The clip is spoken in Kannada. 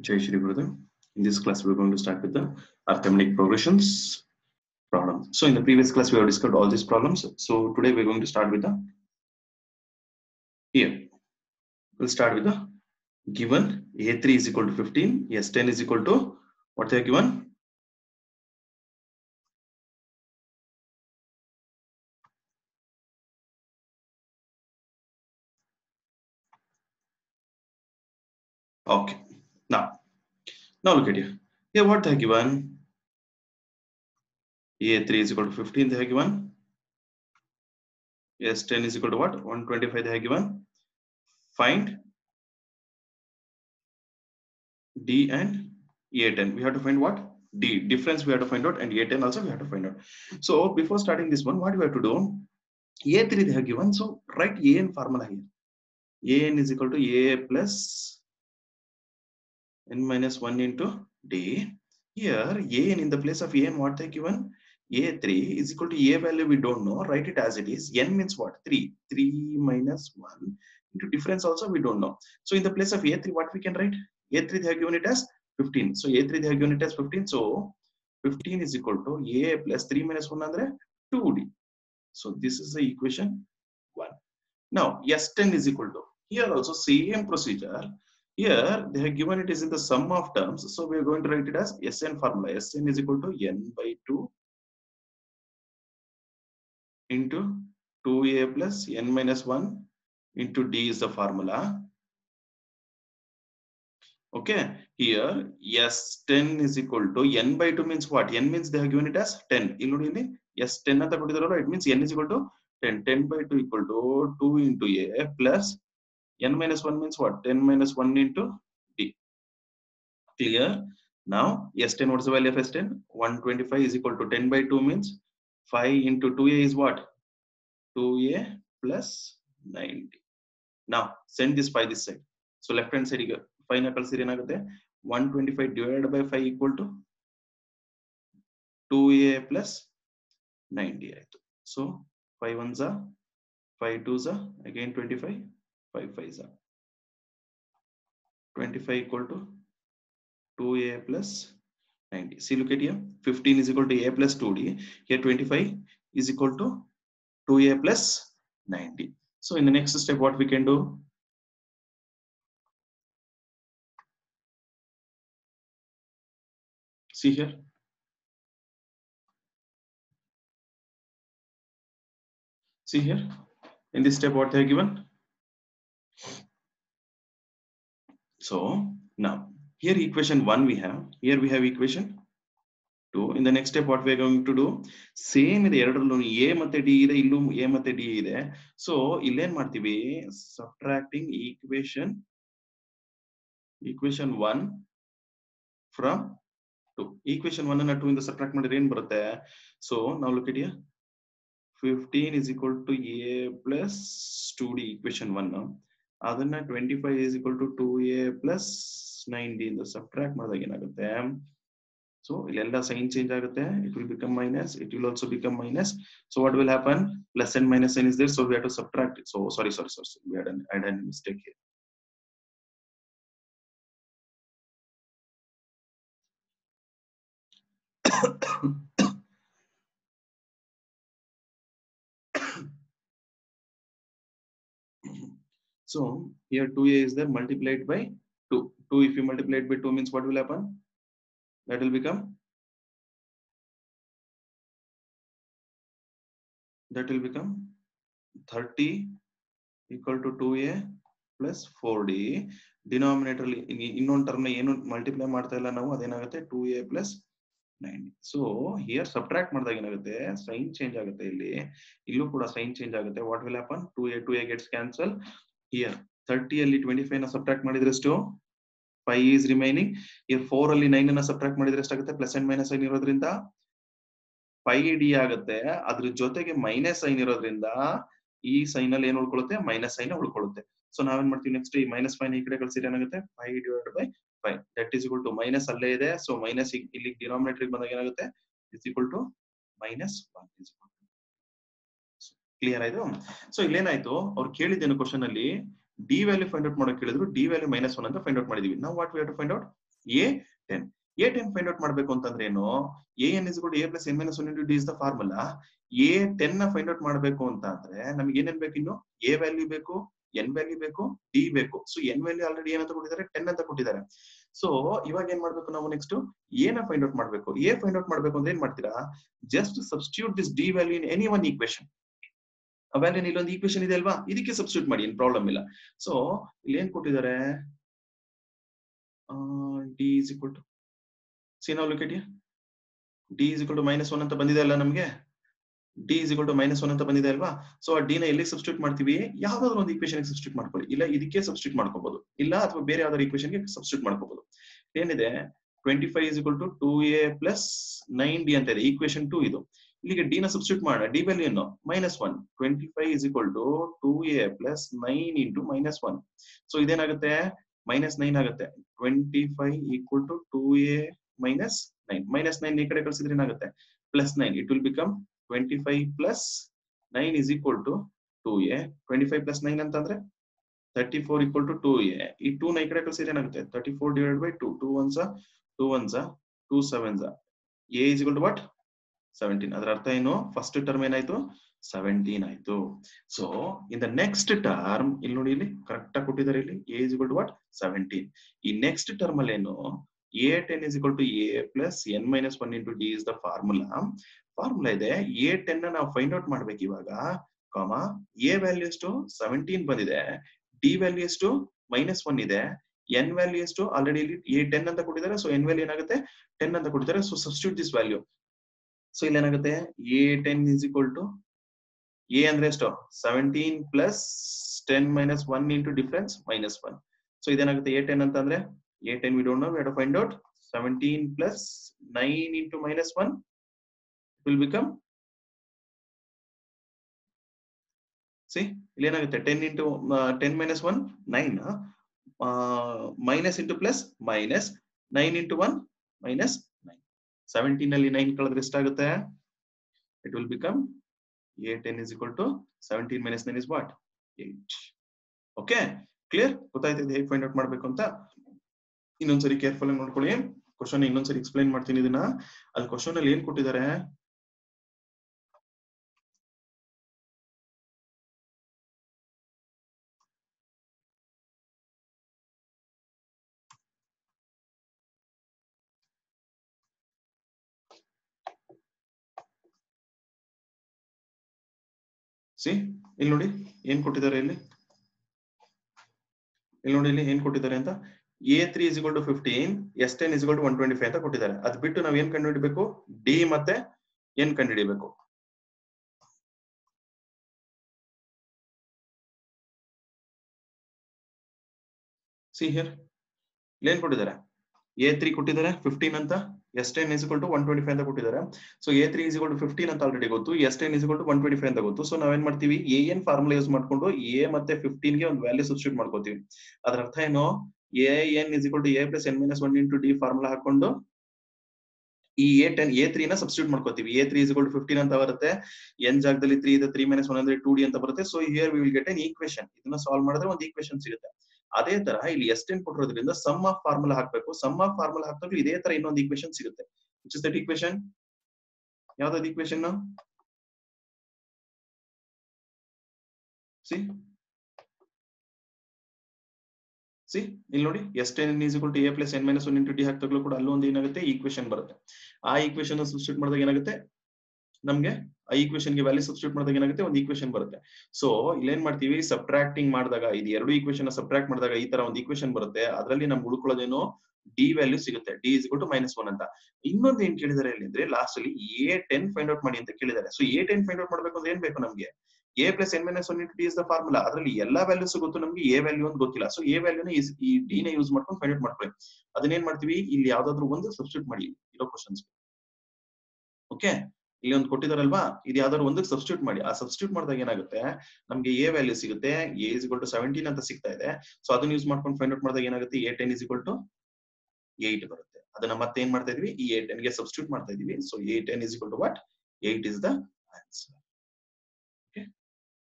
Jai Shri. In this class, we're going to start with the arithmetic progressions problem. So in the previous class, we have discussed all these problems. So today we're going to start with the here. We'll start with the given A3 is equal to 15, S10 is equal to what they are given? Okay. Now, look at here. Here what they are given? A3 is equal to 15 they are given. S10 is equal to what? 125 they are given. Find D and A10. We have to find what? D. Difference we have to find out and A10 also we have to find out. So before starting this one, what we have to do? A3 they have given. So write AN formula here. AN is equal to A plus n minus 1 into d. Here, an in the place of an, what they given? a3 is equal to a value we don't know. Write it as it is. n means what? 3. 3 minus 1 into difference also we don't know. So in the place of a3, what we can write? a3 they have given it as 15. So a3 they have given it as 15. So 15 is equal to a plus 3 minus 1 andre 2d. So this is the equation 1. Now s10 is equal to, here also same procedure. Here they have given it is in the sum of terms. So we are going to write it as Sn formula. Sn is equal to n by 2 into 2a plus n minus 1 into d is the formula. Okay, here S10 is equal to n by 2 means what? n means they have given it as 10. S10 at the it means n is equal to 10. 10 by 2 equal to 2 into a plus n minus 1 means what? Ten minus 1 into d. Clear? Now, S10, what's the value of S10? 125 is equal to 10 by 2 means 5 into 2a is what? 2a plus 90. Now, send this by this side. So, left hand side, 5 knuckles 125 divided by 5 equal to 2a plus 90. So, 5 ones are 5 twos are again 25. 5 5s are 25 equal to 2a plus 90. See, look at here. 15 is equal to a plus 2d. Here 25 is equal to 2a plus 90. So in the next step, what we can do? See here. See here. In this step, what they are given? So now here equation one we have, here we have equation two. In the next step what we are going to do, same ಇದೆ ಎರಡರಲ್ಲೂ A ಮತ್ತೆ D ಇದೆ ಇಲ್ಲೂ A ಮತ್ತೆ D ಇದೆ. So ಇಲ್ಲೇನ್ ಮಾಡ್ತೀವಿ subtracting equation equation 1 from 2. Equation 1 ಅನ್ನ 2 the subtract ಮಾಡಿದ್ರೆ ಏನ್ ಬರುತ್ತೆ? So now look at here. 15 is equal to A plus 2D equation 1. ಅದನ್ನ twenty five is equal to two A plus ninety ಇಂದ ಸಬ್ಟ್ರಾಕ್ಟ್ ಮಾಡಿದಾಗ ಏನಾಗುತ್ತೆ? ಸೊ ಇಲ್ಲೆಲ್ಲ ಸೈನ್ ಚೇಂಜ್ ಆಗುತ್ತೆ. It will become minus it will also become minus so what will happen plus and minus sign is there so we have to subtract so sorry sorry sorry we had I had mistake here So here 2a is there multiplied by 2. 2 if you multiply it by 2 means what will happen? That will become that will become 30 equal to 2a plus 4d denominator ಇನ್ನೊಂದು ಟರ್ಮ್ ಏನು multiply ಮಾಡ್ತಾ ಇಲ್ಲ ನಾವು ಅದೇನಾಗುತ್ತೆ 2a plus 90 so here subtract ಮಾಡಿದಾಗ ಏನಾಗುತ್ತೆ ಸೈನ್ ಚೇಂಜ್ ಆಗುತ್ತೆ ಇಲ್ಲಿ ಇಲ್ಲೂ ಕೂಡ ಸೈನ್ ಚೇಂಜ್ ಆಗುತ್ತೆ what will happen 2a 2a gets cancel here thirty ಅಲ್ಲಿ ಟ್ವೆಂಟಿ ಫೈವ್ನ ಸಬ್ಟ್ರಾಕ್ಟ್ ಮಾಡಿದ್ರೆ ಎಷ್ಟು? Five is remaining here four ಅಲ್ಲಿ ನೈನ್ ಅನ್ನ ಸಬ್ಟ್ರಾಕ್ಟ್ ಮಾಡಿದ್ರೆ ಎಷ್ಟಾಗುತ್ತೆ? ಪ್ಲಸ್ ಅಂಡ್ ಮೈನಸ್ ಸೈನ್ ಇರೋದ್ರಿಂದ ಫೈವ್ ಡಿ ಆಗುತ್ತೆ. ಅದ್ರ ಜೊತೆಗೆ ಮೈನಸ್ ಸೈನ್ ಇರೋದ್ರಿಂದ ಈ ಸೈನ್ ಅಲ್ಲಿ ಏನ್ ಉಳ್ಕೊಳ್ಳುತ್ತೆ? ಮೈನಸ್ ಸೈನ್ ಉಳ್ಕೊಳ್ಳುತ್ತೆ. ಸೊ ನಾವೇನ್ ಮಾಡ್ತೀವಿ ನೆಕ್ಸ್ಟ್ ಈ ಮೈನಸ್ ಫೈನ್ ಈ ಕಡೆ ಕಳ್ಸಿದ್ರೆ ಏನಾಗುತ್ತೆ? Five divide by five that is equal to minus ಅಲ್ಲೇ ಇದೆ. ಸೊ ಮೈನಸ್ ಇಲ್ಲಿ ಡಿನಾಮಿನೇಟರ್ ಬಂದಾಗ ಏನಾಗುತ್ತೆ? Is equal to minus one clear ಆಯ್ತು. ಸೊ ಇಲ್ಲೇನಾಯ್ತು? ಅವ್ರು ಕೇಳಿದ್ದೇನು ಕ್ವಶನ್ ಅಲ್ಲಿ? ಡಿ ವ್ಯಾಲ್ಯೂ ಫೈಂಡ್ ಔಟ್ ಮಾಡೋಕೆ ಕೇಳಿದ್ರು. ಡಿ ವ್ಯಾಲ್ಯೂ ಮೈನಸ್ ಒನ್ ಅಂತ ಫೈಂಡ್ ಔಟ್ ಮಾಡಿದೀವಿ. ನಾವು what we find out A ten A ten find out ಮಾಡ್ಬೇಕು ಅಂತಂದ್ರೆ ಏನು? A N is A plus N minus one into D is the formula A ಟೆನ್ನ find out ಮಾಡ್ಬೇಕು ಅಂತ ಅಂದ್ರೆ ನಮ್ಗೆ ಏನೇನ್ ಬೇಕು ಇನ್ನು? ಎ ವ್ಯಾಲ್ಯೂ ಬೇಕು ಎನ್ ವ್ಯಾಲ್ಯೂ ಬೇಕು ಡಿ ಬೇಕು. ಸೊ ಎನ್ ವ್ಯಾಲ್ಯೂ ಆಲ್ರೆಡಿ ಏನಂತ ಕೊಟ್ಟಿದ್ದಾರೆ ಟೆನ್ ಅಂತ ಕೊಟ್ಟಿದ್ದಾರೆ ಸೊ ಇವಾಗ ಏನ್ ಮಾಡ್ಬೇಕು ನಾವು ನೆಕ್ಸ್ಟ್ ಏನ ಫೈಂಡ್ ಔಟ್ ಮಾಡ್ಬೇಕು. ಎ ಫೈಂಡ್ ಔಟ್ ಮಾಡ್ಬೇಕು ಅಂದ್ರೆ ಏನ್ ಮಾಡ್ತೀರಾ? Just substitute this D value in any one equation value ಇಲ್ಲೊಂದು ಈಕ್ವೇಶನ್ ಇದೆ ಅಲ್ವಾ? ಇದಕ್ಕೆ ಸಬ್ಸ್ಟಿಟ್ಯೂಟ್ ಮಾಡಿ, ಏನ್ ಪ್ರಾಬ್ಲಮ್ ಇಲ್ಲ. ಸೊ ಇಲ್ಲಿ ಏನ್ ಕೊಟ್ಟಿದ್ದಾರೆ? D is equal to C ನಾವು D is equal to minus one ಅಂತ ಬಂದಿದೆ ಅಲ್ಲ ನಮ್ಗೆ? D is equal to minus one ಅಂತ ಬಂದಿದೆ ಅಲ್ವಾ? ಸೊ ಆ ಡಿನ ಎಲ್ಲಿ ಸಬ್ಸ್ಟಿಟ್ಯೂಟ್ ಮಾಡ್ತೀವಿ? ಯಾವ್ದಾದ್ರು ಒಂದು ಈಕ್ವೇಶನ್ ಸಬ್ಸ್ಟಿಟ್ಯೂಟ್ ಮಾಡ್ಕೊಳ್ಳಿ. ಇಲ್ಲ, ಇದಕ್ಕೆ ಸಬ್ಸ್ಟಿಟ್ಯೂಟ್ ಮಾಡ್ಕೋಬಹುದು ಇಲ್ಲ, ಅಥವಾ ಬೇರೆ ಯಾವ್ದಾದ್ರು ಈಕ್ವೇಶನ್ಗೆ ಸಬ್ಸ್ಟಿಟ್ಯೂಟ್ ಮಾಡ್ಕೋಬಹುದು ಏನಿದೆ? Twenty five is equal to two A plus nine D ಅಂತ ಇದೆ. ಈಕ್ವೇಶನ್ ಟೂ ಇದು. ಇಲ್ಲಿಗೆ ಡಿ ನ ಸಬ್ಸ್ಟಿಟ್ಯೂಟ್ ಮಾಡ. ಡಿ ವ್ಯಾಲ್ಯೂ ಏನು minus one twenty five is equal to two A plus nine into minus one so ಇದೇನಾಗುತ್ತೆ? Minus nine ಆಗುತ್ತೆ. Twenty five equal to two A minus nine minus nine ಈ ಕಡೆ ಕಳಿಸಿದ್ರೆ ಏನಾಗುತ್ತೆ? Plus nine it will become twenty five plus nine is equal to two A twenty five plus nine ಅಂತಂದ್ರೆ thirty four equal to two A ಈ ಟೂ ನ ಈ ಕಡೆ ಕಳಿಸಿದ್ರೆ ಏನಾಗುತ್ತೆ? Thirty four divide by two two ones two ones two sevens A is equal to what seventeen ಅದರ ಅರ್ಥ ಏನು? ಫಸ್ಟ್ ಟರ್ಮ್ ಏನಾಯ್ತು? ಸೆವೆಂಟೀನ್ ಆಯ್ತು. So in the next term ಇಲ್ಲಿ ನೋಡಿ ಇಲ್ಲಿ ಕರೆಕ್ಟ್ ಆಗಿ ಕೊಟ್ಟಿದ್ದಾರೆ ಇಲ್ಲಿ A is equal what seventeen ಈ ನೆಕ್ಸ್ಟ್ ಟರ್ಮ್ ಅಲ್ಲಿ ಏನು? A ten is equal to A plus N minus one into D is the formula formula ಇದೆ. ಎ ಟೆನ್ ನಾವು ಫೈಂಡ್ ಔಟ್ ಮಾಡ್ಬೇಕು ಇವಾಗ. ಕಾಮ ಎ ವ್ಯಾಲ್ಯೂ ಎಷ್ಟು? ಸೆವೆಂಟೀನ್ ಬಂದಿದೆ. ಡಿ ವ್ಯಾಲ್ಯೂ ಎಷ್ಟು? ಮೈನಸ್ ಒನ್ ಇದೆ. ಎನ್ ವ್ಯಾಲ್ಯೂ ಎಷ್ಟು? ಆಲ್ರೆಡಿ ಇಲ್ಲಿ ಎ ಟೆನ್ ಅಂತ ಕೊಟ್ಟಿದ್ದಾರೆ. ಸೊ ಎನ್ ವ್ಯಾಲ್ಯೂ ಏನಾಗುತ್ತೆ? ಟೆನ್ ಅಂತ ಕೊಟ್ಟಿದ್ದಾರೆ. So substitute this value so ಇಲ್ಲಿ ಏನಾಗುತ್ತೆ a ten is equal to a ಅಂದ್ರೆ ಎಷ್ಟು? Seventeen plus ten minus one into difference minus one so ಇದೇನಾಗುತ್ತೆ? A ten ಅಂತಂದ್ರೆ a ten we don't know we to find out seventeen plus nine into minus one will become see ಇಲ್ಲಿ ಏನಾಗುತ್ತೆ ten into ten minus one nine minus into plus minus nine into one minus seventeen ಅಲ್ಲಿ ನೈನ್ ಕಳೆದ್ರೆ ಎಷ್ಟಾಗುತ್ತೆ? It will become a ten is equal to seventeen minus nine is what eight okay clear ಗೊತ್ತಾಯ್ತದೆ ಹೇಗೆ ಫೈಂಡ್ ಔಟ್ ಮಾಡ್ಬೇಕು ಅಂತ? ಇನ್ನೊಂದ್ಸರಿ ಕೇರ್ಫುಲ್ ಆಗಿ ನೋಡ್ಕೊಳ್ಳಿ. ಕ್ವಶನ್ ಇನ್ನೊಂದ್ಸರಿ ಎಕ್ಸ್ಪ್ಲೈನ್ ಮಾಡ್ತೀನಿ ಇದನ್ನ. ಅಲ್ಲಿ ಕ್ವಶನ್ ಅಲ್ಲಿ ಏನ್ ಕೊಟ್ಟಿದ್ದಾರೆ? ಸಿ, ಇಲ್ಲಿ ನೋಡಿ, ಏನ್ ಕೊಟ್ಟಿದ್ದಾರೆ ಇಲ್ಲಿ? ಇಲ್ಲಿ ನೋಡಿ, ಇಲ್ಲಿ ಏನ್ ಕೊಟ್ಟಿದ್ದಾರೆ ಅಂತ? A three is to fifteen S ten is to one twenty five ಅಂತ ಕೊಟ್ಟಿದ್ದಾರೆ. ಅದ್ ಬಿಟ್ಟು ನಾವ್ ಏನ್ ಕಂಡುಹಿಡಿಬೇಕು? ಡಿ ಮತ್ತೆ ಏನ್ ಕಂಡುಹಿಡಿಬೇಕು. ಸಿ ಹಿಯರ್ ಏನ್ ಕೊಟ್ಟಿದ್ದಾರೆ? ಎ ತ್ರೀ ಕೊಟ್ಟಿದ್ದಾರೆ ಫಿಫ್ಟೀನ್ ಅಂತ S ten is to one twenty five ಅಂತ ಕೊಟ್ಟಿದ್ದಾರೆ. So a three is to fifteen ಅಂತ ಆಲ್ರೆಡಿ ಗೊತ್ತು. S ten is to one twenty five ಅಂತ ಗೊತ್ತು. ಸೊ ನಾವೇನ್ ಮಾಡ್ತೀವಿ? ಎ ಎನ್ ಫಾರ್ಮುಲಾ ಯೂಸ್ ಮಾಡ್ಕೊಂಡು ಎ ಮತ್ತೆ ಫಿಫ್ಟೀನ್ಗೆ ಒಂದು ವ್ಯಾಲ್ಯೂ ಸಬ್ಸ್ಟಿಟ್ಯೂಟ್ ಮಾಡ್ಕೋತೀವಿ. ಅದ್ರ ಅರ್ಥ ಏನು? A n is to a plus n minus one into d formula ಹಾಕೊಂಡು ಈ ಎ ಟೆನ್ ಎ ತ್ರೀ ನ ಸಬ್ಸ್ಟಿಟ್ಯೂಟ್ ಮಾಡ್ಕೋತೀವಿ. A three is to fifteen ಅಂತ ಬರುತ್ತೆ. ಎನ್ ಜಾಗದಲ್ಲಿ ತ್ರೀ ಇದೆ ತ್ರೀ ಮೈನಸ್ ಒನ್ ಅಂದ್ರೆ ಟೂ ಡಿ ಅಂತ ಬರುತ್ತೆ. So here will get an equation ಇದನ್ನ ಸಾಲ್ವ್ ಮಾಡಿದ್ರೆ ಒಂದು ಈಕ್ವೇಶನ್ ಸಿಗುತ್ತೆ. ಅದೇ ತರ ಇಲ್ಲಿ ಎಸ್ ಟೆನ್ ಕೊಟ್ಟಿರೋದ್ರಿಂದ ಸಮ್ ಆಫ್ ಫಾರ್ಮುಲಾ ಹಾಕ್ಬೇಕು. ಸಮ್ ಆಫ್ ಫಾರ್ಮುಲಾ ಹಾಕಿದ್ರು ಇದೇ ತರ ಇನ್ನೊಂದು ಈಕ್ವೇಶನ್ ಸಿಗುತ್ತೆ. ಇಸ್ ದಟ್ ಈಕ್ವೇಶನ್ ಯಾವ್ದಾದ್ ಈಕ್ವೇಶನ್ ಸಿ ಸಿ ಇಲ್ಲಿ ನೋಡಿ S ten is to a plus n minus one into d ಹಾಕ್ತಾಗ್ಲೂ ಕೂಡ ಅಲ್ಲೊಂದು ಏನಾಗುತ್ತೆ? ಈಕ್ವೇಶನ್ ಬರುತ್ತೆ. ಆ ಈಕ್ವೇಶನ್ ಸಬ್ಸ್ಟಿಟ್ಯೂಟ್ ಮಾಡಿದಾಗ ಏನಾಗುತ್ತೆ? ನಮ್ಗೆ ಆ ಈಕ್ವೇಶನ್ಗೆ ವ್ಯಾಲ್ಯೂ ಸಬ್ಸ್ಟಿಟ್ಯೂಟ್ ಮಾಡಿದಾಗ ಏನಾಗುತ್ತೆ? ಒಂದು ಈಕ್ವೇಶನ್ ಬರುತ್ತೆ. ಸೊ ಇಲ್ಲೇನ್ ಮಾಡ್ತೀವಿ? ಸಬ್ಟ್ರಾಕ್ಟಿಂಗ್ ಮಾಡಿದಾಗ, ಇದು ಎರಡು ಈಕ್ವೇಶನ್ ಸಬ್ಟ್ರಾಕ್ಟ್ ಮಾಡಿದಾಗ ಈ ತರ ಒಂದು ಈಕ್ವೇಶನ್ ಬರುತ್ತೆ. ಅದರಲ್ಲಿ ನಮ್ಗೆ ಉಳ್ಕೊಳ್ಳೋದೇನು? ಡಿ ವ್ಯಾಲ್ಯೂ ಸಿಗುತ್ತೆ. D is to minus one ಅಂತ. ಇನ್ನೊಂದು ಏನ್ ಕೇಳಿದಾರೆ ಅಂದ್ರೆ ಲಾಸ್ಟ್ ಅಲ್ಲಿ ಎ ಟೆನ್ ಫೈಂಡ್ ಔಟ್ ಮಾಡಿ ಅಂತ ಕೇಳಿದ್ದಾರೆ so a ten find out ಮಾಡ್ಬೇಕು ಅಂದ್ರೆ ಏನ್ ಬೇಕು ನಮ್ಗೆ? A plus n minus one into d is the formula ಅದರಲ್ಲಿ ಎಲ್ಲಾ ವ್ಯಾಲ್ಯೂಸ್ ಗೊತ್ತು, ನಮ್ಗೆ ಎ ವ್ಯಾಲ್ಯೂ ಅಂತ ಗೊತ್ತಿಲ್ಲ. ಸೊ ಎ ವ್ಯಾಲ್ಯೂನ ಈ ಡಿ ನ ಯೂಸ್ ಮಾಡ್ಕೊಂಡು ಫೈಂಡ್ ಔಟ್ ಮಾಡ್ಕೊಳ್ಳಿ. ಅದನ್ನೇನ್ ಮಾಡ್ತೀವಿ? ಇಲ್ಲಿ ಯಾವ್ದಾದ್ರು ಒಂದು ಸಬ್ಸ್ಟಿಟ್ಯೂಟ್ ಮಾಡಿ. ಇರೋ ಕ್ವಶನ್ಸ್ ಓಕೆ ಇಲ್ಲಿ ಒಂದು ಕೊಟ್ಟಿದಾರಲ್ವಾ? ಇದು ಯಾವ್ದಾದ್ರು ಒಂದಕ್ಕೆ ಸಬ್ಸ್ಟಿಟ್ಯೂಟ್ ಮಾಡಿ. ಆ ಸಬ್ಸ್ಟಿಟ್ಯೂಟ್ ಮಾಡಿದಾಗ ಏನಾಗುತ್ತೆ? ನಮಗೆ ಎ ವ್ಯಾಲ್ಯೂ ಸಿಗುತ್ತೆ. ಎ ಇಸ್ ಟು ಸೆವೆಂಟೀನ್ ಅಂತ ಸಿಗ್ತಾ ಇದೆ. ಸೊ ಅದನ್ನ ಯೂಸ್ ಮಾಡ್ಕೊಂಡು ಫೈಂಡ್ ಔಟ್ ಮಾಡಿದಾಗ ಏನಾಗುತ್ತೆ? A ten is to eight ಬರುತ್ತೆ. ಅದನ್ನ ಮತ್ತೆ ಏನ್ ಮಾಡ್ತಾ ಇದೀವಿ? ಈ ಎ ಟೆನ್ಗೆ ಸಬ್ಸ್ಟಿಟ್ಯೂಟ್ ಮಾಡ್ತಾ ಇದೀವಿ. So a ten is to what eight is the answer